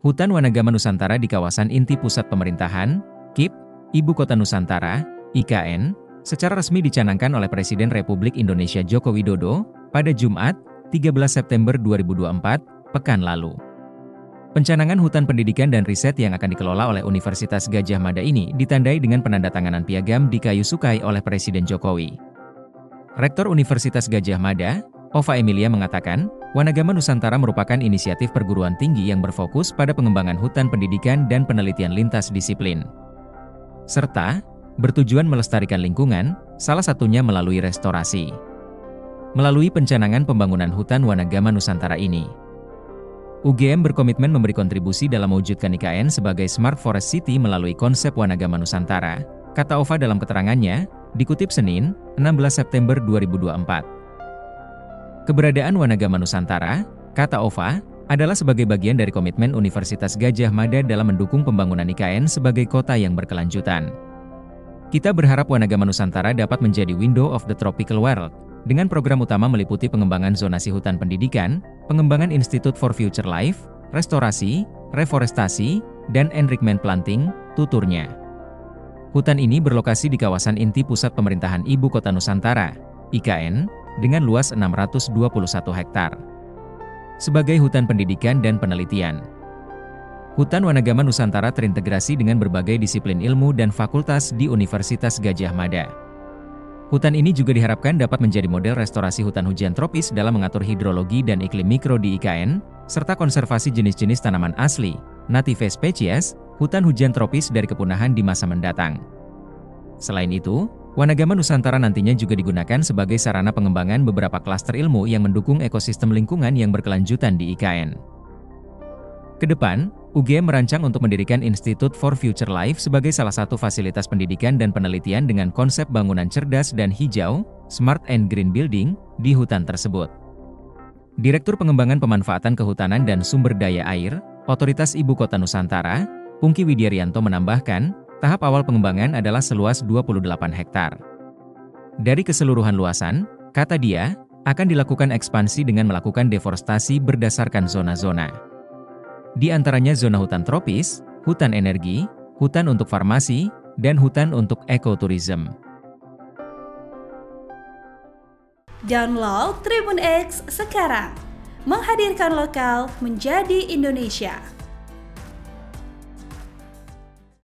Hutan Wanagama Nusantara di kawasan inti pusat pemerintahan, KIP, Ibu Kota Nusantara, IKN, secara resmi dicanangkan oleh Presiden Republik Indonesia Joko Widodo pada Jumat, 13 September 2024, pekan lalu. Pencanangan hutan pendidikan dan riset yang akan dikelola oleh Universitas Gajah Mada ini ditandai dengan penandatanganan piagam di kayu sukai oleh Presiden Jokowi. Rektor Universitas Gajah Mada, Ova Emilia mengatakan, Wanagama Nusantara merupakan inisiatif perguruan tinggi yang berfokus pada pengembangan hutan pendidikan dan penelitian lintas disiplin. Serta, bertujuan melestarikan lingkungan, salah satunya melalui restorasi. Melalui pencanangan pembangunan hutan Wanagama Nusantara ini, UGM berkomitmen memberi kontribusi dalam mewujudkan IKN sebagai Smart Forest City melalui konsep Wanagama Nusantara, kata Ova dalam keterangannya, dikutip Senin, 16 September 2024. Keberadaan Wanagama Nusantara, kata Ova, adalah sebagai bagian dari komitmen Universitas Gajah Mada dalam mendukung pembangunan IKN sebagai kota yang berkelanjutan. Kita berharap Wanagama Nusantara dapat menjadi window of the tropical world, dengan program utama meliputi pengembangan zonasi hutan pendidikan, pengembangan Institute for Future Life, restorasi, reforestasi, dan enrichment planting, tuturnya. Hutan ini berlokasi di kawasan inti pusat pemerintahan Ibu Kota Nusantara, IKN, dengan luas 621 hektar. Sebagai hutan pendidikan dan penelitian, Hutan Wanagama Nusantara terintegrasi dengan berbagai disiplin ilmu dan fakultas di Universitas Gajah Mada. Hutan ini juga diharapkan dapat menjadi model restorasi hutan hujan tropis dalam mengatur hidrologi dan iklim mikro di IKN, serta konservasi jenis-jenis tanaman asli, native species, hutan hujan tropis dari kepunahan di masa mendatang. Selain itu, Wanagama Nusantara nantinya juga digunakan sebagai sarana pengembangan beberapa klaster ilmu yang mendukung ekosistem lingkungan yang berkelanjutan di IKN. Ke depan, UGM merancang untuk mendirikan Institute for Future Life sebagai salah satu fasilitas pendidikan dan penelitian dengan konsep bangunan cerdas dan hijau, Smart and Green Building, di hutan tersebut. Direktur Pengembangan Pemanfaatan Kehutanan dan Sumber Daya Air, Otoritas Ibu Kota Nusantara, Pungki Widiaryanto menambahkan, Tahap awal pengembangan adalah seluas 28 hektar. Dari keseluruhan luasan, kata dia, akan dilakukan ekspansi dengan melakukan deforestasi berdasarkan zona-zona. Di antaranya zona hutan tropis, hutan energi, hutan untuk farmasi, dan hutan untuk ekoturism. Download Tribun X sekarang, menghadirkan lokal menjadi Indonesia.